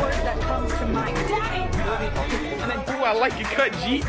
word that comes to mind. Daddy! I ooh, I like your cut, G.